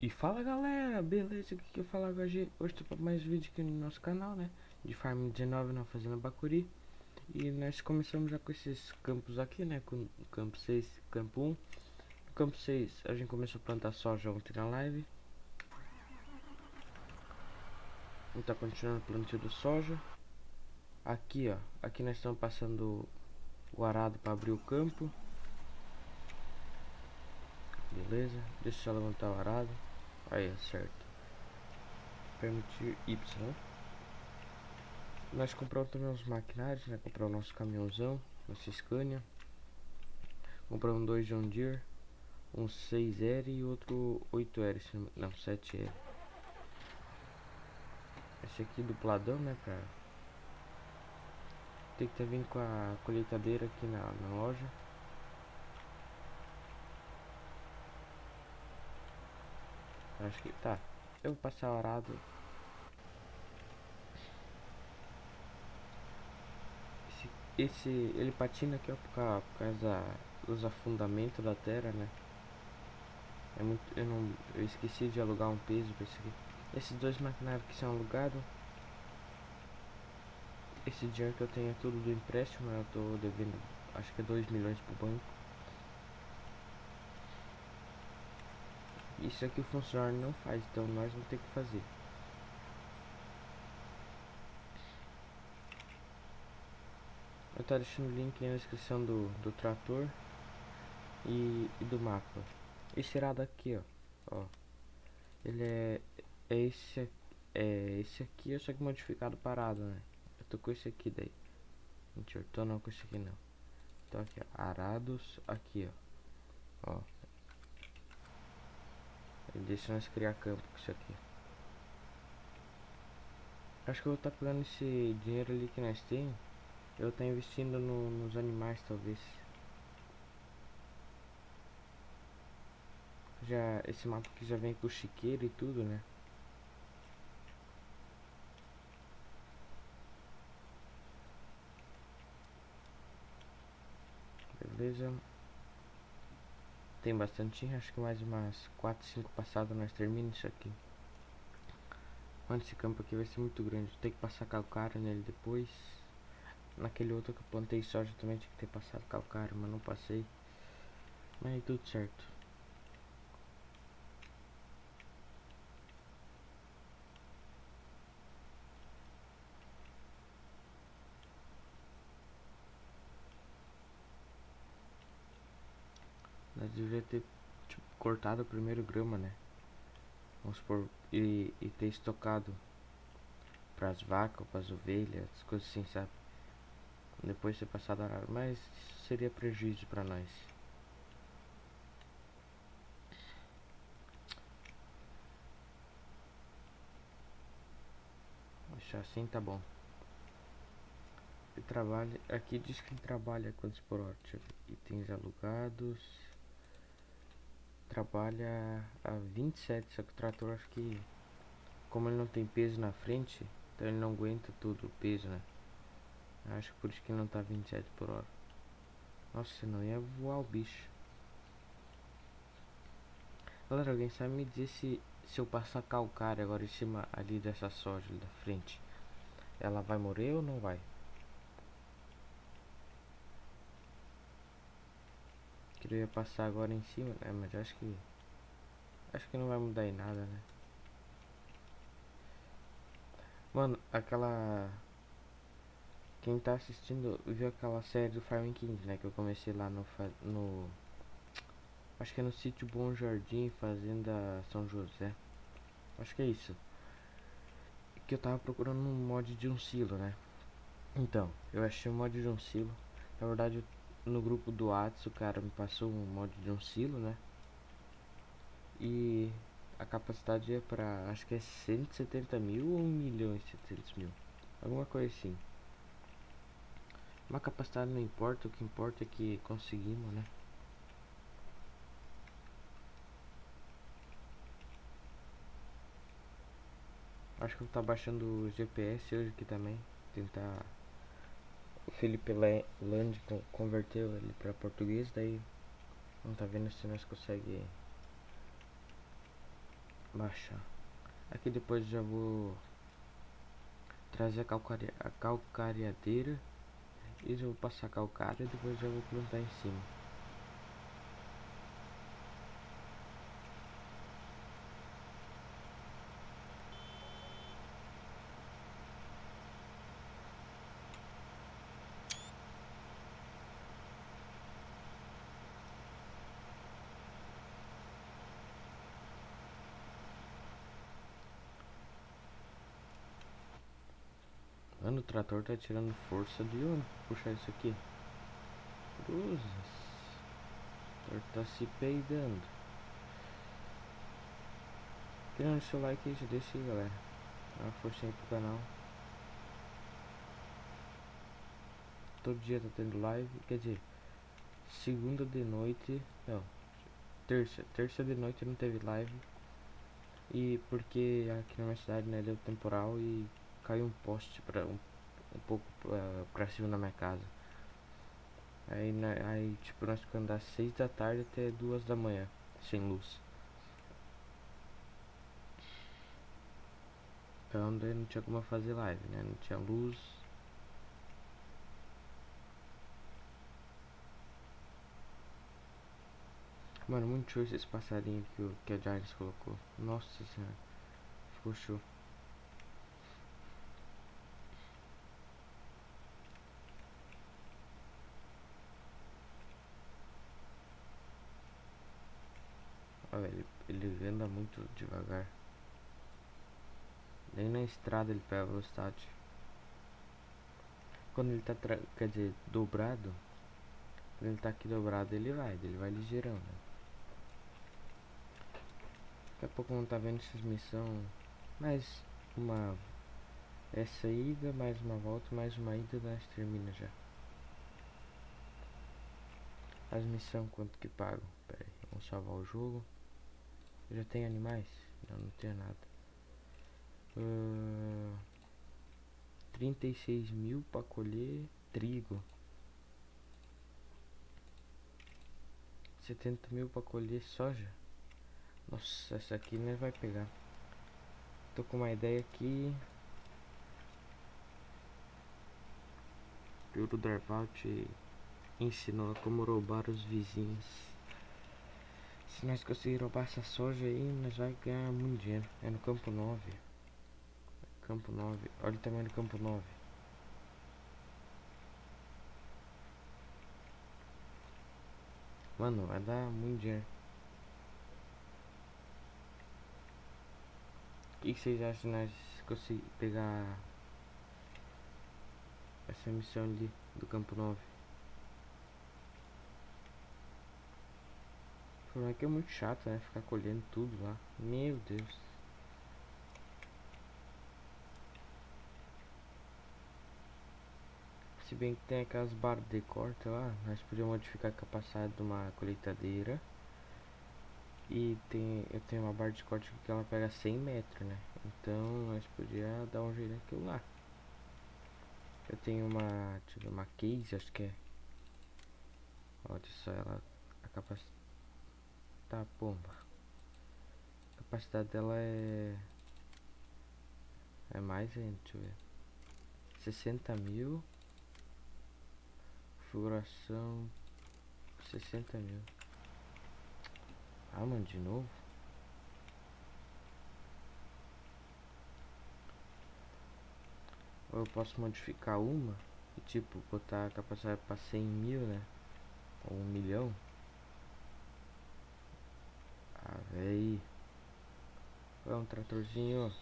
E fala galera, beleza? Aqui que eu falo hoje, hoje tô para mais vídeo aqui no nosso canal, né? De Farm 19 na Fazenda Bacuri. E nós começamos já com esses campos aqui, né? Com campo 6, campo 1 No campo 6 a gente começou a plantar soja ontem na live. E tá continuando o plantio do soja. Aqui ó, aqui nós estamos passando o arado para abrir o campo. Beleza, deixa eu levantar o arado Aí, certo. Permitir Y. Nós compramos também uns maquinários, né? Compramos o nosso caminhãozão, nossa Scania. Compramos dois John Deere, um 6R e outro 8R, não, 7R. Esse aqui dupladão, né? Pra... Tem que ter vindo com a colheitadeira aqui na, na loja. Acho que tá. Eu vou passar o arado. Esse, esse ele patina aqui ó, por causa, dos afundamentos da terra, né? É muito, eu não, eu esqueci de alugar um peso para esse aqui. Esses dois maquinários que são alugados. Esse dinheiro que eu tenho é tudo do empréstimo, eu tô devendo acho que é 2 milhões pro banco. Isso aqui o funcionário não faz, então nós vamos ter que fazer. Eu estou deixando o link na descrição do, do trator e, e do mapa. Esse irado aqui, ó, ó. Ele é, é esse é esse aqui, só que modificado parado, né? Eu tô com esse aqui daí. Mentira, tô não com esse aqui não. Então aqui, ó, arados aqui, ó. Ó, Deixa nós criar campo com isso aqui. Acho que eu vou estar tá pegando esse dinheiro ali que nós temos. Eu tá investindo no, nos animais talvez. Já, esse mapa aqui já vem com chiqueiro e tudo, né? Beleza. Tem bastante, acho que mais umas 4, 5 passadas nós terminamos isso aqui. Mano, esse campo aqui vai ser muito grande. Tem que passar calcário nele depois. Naquele outro que eu plantei soja também tinha que ter passado calcário, mas não passei. Mas aí tudo certo. Nós devia ter tipo, cortado o primeiro grama, né? Vamos supor, e, e ter estocado para as vacas, para as ovelhas, coisas assim, sabe? Depois ter passado a mas seria prejuízo para nós. Deixar assim tá bom. E trabalha, aqui diz que trabalha quantos por hora? Itens alugados trabalha a 27, só que o trator acho que como ele não tem peso na frente, então ele não aguenta tudo o peso, né? Acho que por isso que não tá 27 por hora. Nossa, senão ia voar o bicho. Galera, alguém sabe me dizer se, se eu passar calcário agora em cima ali dessa soja ali da frente, ela vai morrer ou não vai? Queria passar agora em cima, né? Mas acho que... Acho que não vai mudar em nada, né? Mano, aquela... Quem tá assistindo viu aquela série do Farming King, né? Que eu comecei lá no... no acho que é no sítio Bom Jardim, Fazenda São José. Acho que é isso. Que eu tava procurando um mod de um silo, né? Então, eu achei um mod de um silo. Na verdade, eu no grupo do Whats o cara me passou um mod de um silo, né? E a capacidade é para acho que é 170 mil ou 1 milhão e 700 mil. Alguma coisa assim. Uma capacidade não importa, o que importa é que conseguimos, né? Acho que eu tá baixando o GPS hoje aqui também. Tentar o Felipe Land converteu ele para português, daí não tá vendo se nós consegue baixar. Aqui depois já vou trazer a, calcare... a calcareadeira e já vou passar calcário e depois já vou plantar em cima. Mano, o trator tá tirando força de onde puxar isso aqui? Cruzes. O trator tá se peidando. Querendo seu like aí, já deixa aí, galera. Dá uma força aí pro canal. Todo dia tá tendo live. Quer dizer, segunda de noite. Não. Terça. Terça de noite não teve live. E porque aqui na minha cidade, né, deu temporal e caiu um poste para um, um pouco uh, pra cima da minha casa. Aí, né, aí tipo, nós ficamos das 6 da tarde até duas da manhã, sem luz. Então daí não tinha como fazer live, né? Não tinha luz. Mano, muito show esse passarinho que, o, que a Giants colocou. Nossa senhora. Ficou show. Ele, ele anda muito devagar. Nem na estrada ele pega velocidade. Quando ele tá, quer dizer, dobrado. Quando ele tá aqui dobrado, ele vai, ele vai ligeirão, né? Daqui a pouco não tá vendo essas missões. Mais uma. Essa ida, mais uma volta, mais uma ida, nós termina já. As missões quanto que pagam? Pera aí, vamos salvar o jogo. Já tem animais? Não, não tem nada. Uh, 36 mil para colher trigo. 70 mil para colher soja. Nossa, essa aqui não vai pegar. Tô com uma ideia aqui. O Darvalt ensinou como roubar os vizinhos. Se nós conseguirmos roubar essa soja aí, nós vai ganhar muito dinheiro. É no campo 9. Campo 9. Olha o tamanho do campo 9. Mano, vai dar muito dinheiro. O que, vocês acham de nós conseguir pegar essa missão ali do campo 9? Problema é que é muito chato, né? Ficar colhendo tudo lá. Meu Deus. Se bem que tem aquelas barras de corte lá, nós podemos modificar a capacidade de uma colheitadeira. E tem, eu tenho uma barra de corte que ela pega 100 metros, né? Então nós podíamos dar um jeito naquilo lá. Eu tenho uma, tipo, uma case, acho que é. Olha só ela, a capacidade Tá, pomba. A capacidade dela é... É mais ainda, deixa eu ver. 60 mil. Configuração... 60 mil. Ah, mano, de novo? Ou eu posso modificar uma e tipo botar a capacidade para 100 mil, né? Ou um milhão. Ah, véi. É um tratorzinho.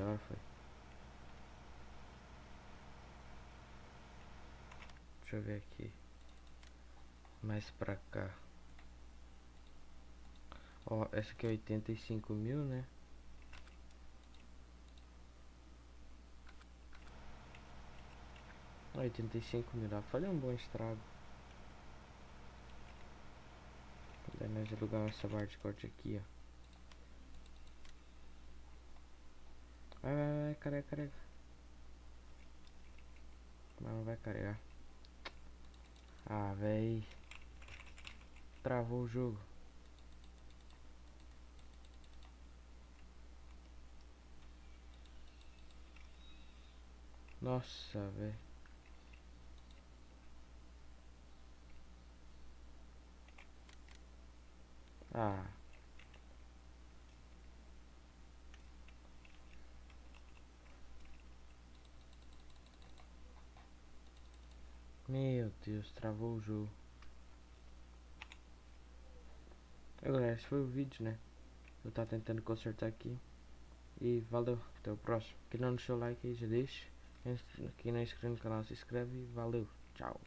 já foi. Deixa eu ver aqui. Mais pra cá. Ó, essa aqui é 85 mil, né? 85 mil dá fazer um bom estrago. Daí nós alugamos essa barra de corte aqui, ó. Vai, vai, vai, carrega, carrega. Mas não vai carregar. Ah, véi. Travou o jogo. Nossa, velho. Ah. Meu Deus, travou o jogo. Agora, esse foi o vídeo, né? Eu tava tentando consertar aqui. E valeu, até o próximo. Quem não deixou o like aí já deixa. Quem não é inscrito no canal se inscreve valeu. Tchau.